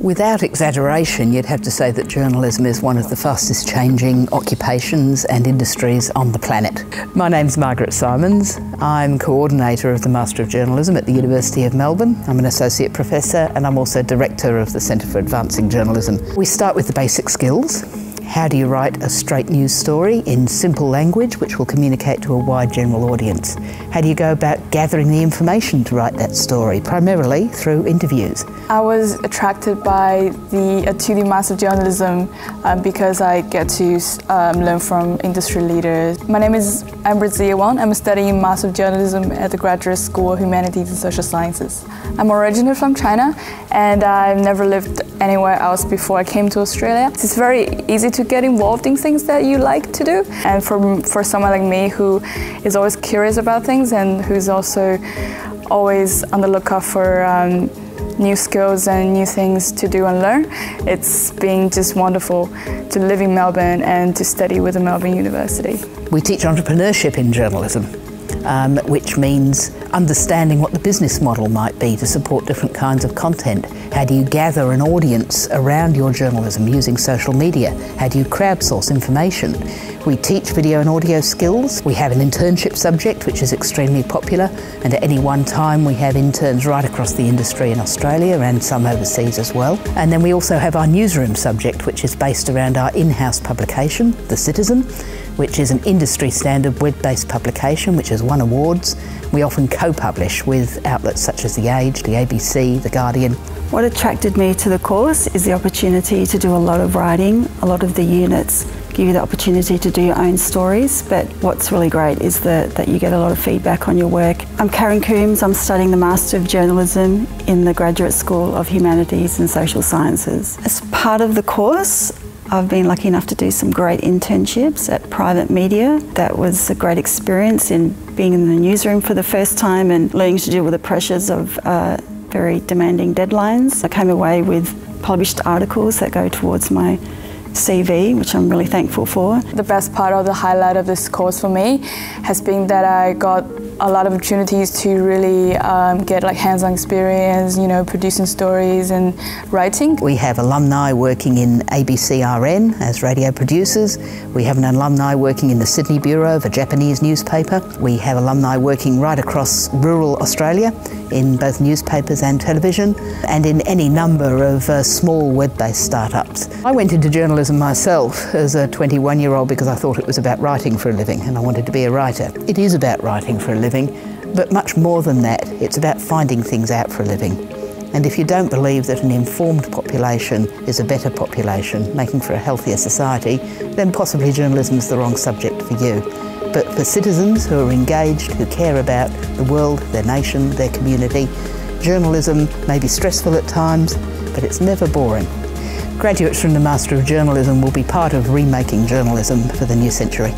Without exaggeration, you'd have to say that journalism is one of the fastest changing occupations and industries on the planet. My name's Margaret Simons. I'm coordinator of the Master of Journalism at the University of Melbourne. I'm an associate professor and I'm also director of the Centre for Advancing Journalism. We start with the basic skills how do you write a straight news story in simple language which will communicate to a wide general audience? How do you go about gathering the information to write that story, primarily through interviews? I was attracted by the uh, 2D Master Journalism uh, because I get to um, learn from industry leaders. My name is Amber Ziawan. I'm studying Master of Journalism at the Graduate School of Humanities and Social Sciences. I'm originally from China and I've never lived anywhere else before I came to Australia. It's very easy to get involved in things that you like to do. And for, for someone like me who is always curious about things and who's also always on the lookout for um, new skills and new things to do and learn, it's been just wonderful to live in Melbourne and to study with the Melbourne University. We teach entrepreneurship in journalism um, which means understanding what the business model might be to support different kinds of content. How do you gather an audience around your journalism using social media? How do you crowdsource information? We teach video and audio skills. We have an internship subject which is extremely popular and at any one time we have interns right across the industry in Australia and some overseas as well. And then we also have our newsroom subject which is based around our in-house publication, The Citizen, which is an industry standard web-based publication which has won awards. We often co-publish with outlets such as The Age, the ABC, The Guardian. What attracted me to the course is the opportunity to do a lot of writing, a lot of the units give you the opportunity to do your own stories, but what's really great is that, that you get a lot of feedback on your work. I'm Karen Coombs, I'm studying the Master of Journalism in the Graduate School of Humanities and Social Sciences. As part of the course, I've been lucky enough to do some great internships at private media. That was a great experience in being in the newsroom for the first time and learning to deal with the pressures of uh, very demanding deadlines. I came away with published articles that go towards my CV, which I'm really thankful for. The best part or the highlight of this course for me has been that I got a lot of opportunities to really um, get like hands-on experience, you know, producing stories and writing. We have alumni working in ABCRN as radio producers. We have an alumni working in the Sydney Bureau of a Japanese newspaper. We have alumni working right across rural Australia in both newspapers and television and in any number of uh, small web-based startups. I went into journalism myself as a 21-year-old because I thought it was about writing for a living and I wanted to be a writer. It is about writing for a living, but much more than that, it's about finding things out for a living. And if you don't believe that an informed population is a better population, making for a healthier society, then possibly journalism is the wrong subject for you but for citizens who are engaged, who care about the world, their nation, their community. Journalism may be stressful at times, but it's never boring. Graduates from the Master of Journalism will be part of remaking journalism for the new century.